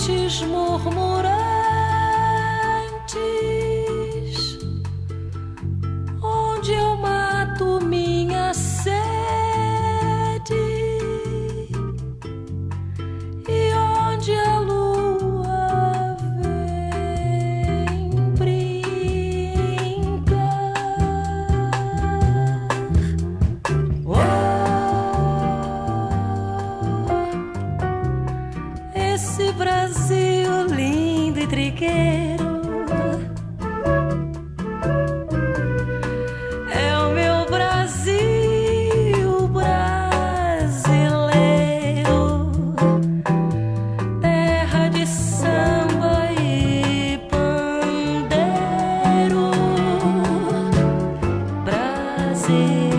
Бачиш, мохмура. esse Brasil lindo e trigueiro. É o meu Brasil brasileiro, terra de samba e pandeiro. Brasil.